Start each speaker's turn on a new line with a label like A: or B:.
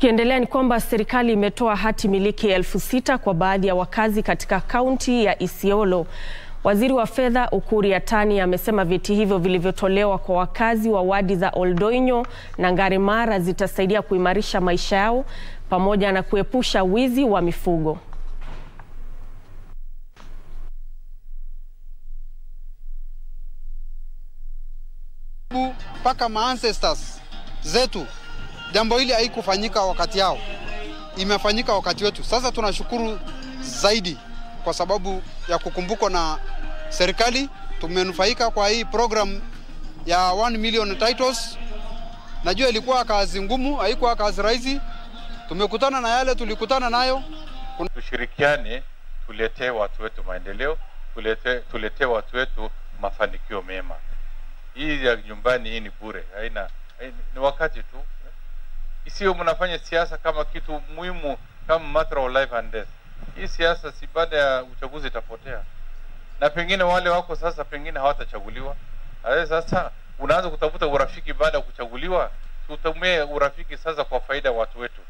A: Tukiendelea ni kwamba serikali imetoa hati miliki elfu sita kwa baadhi ya wakazi katika kaunti ya Isiolo. Waziri wa fedha Ukur Yatani amesema vyeti hivyo vilivyotolewa kwa wakazi wa wadi za Oldoinyo na Ngarimara zitasaidia kuimarisha maisha yao pamoja na kuepusha wizi wa mifugo.
B: mpaka ma ancestors zetu, jambo hili haikufanyika wakati yao, imefanyika wakati wetu. Sasa tunashukuru zaidi kwa sababu ya kukumbukwa na serikali. Tumenufaika kwa hii program ya 1 million titles. Najua ilikuwa kazi ngumu, haikuwa kazi rahisi. Tumekutana na yale tulikutana nayo.
C: Tushirikiane, tuletee watu wetu maendeleo, tuletee tuletee watu wetu mafanikio mema. Hii ya nyumbani hii ni bure, haina, haina ni wakati tu. Isiyo mnafanya siasa kama kitu muhimu kama matter of life and death. Hii siasa si baada ya uchaguzi itapotea, na pengine wale wako sasa pengine hawatachaguliwa. Sasa unaanza kutafuta urafiki baada ya kuchaguliwa. Tutumie urafiki sasa kwa faida ya watu wetu.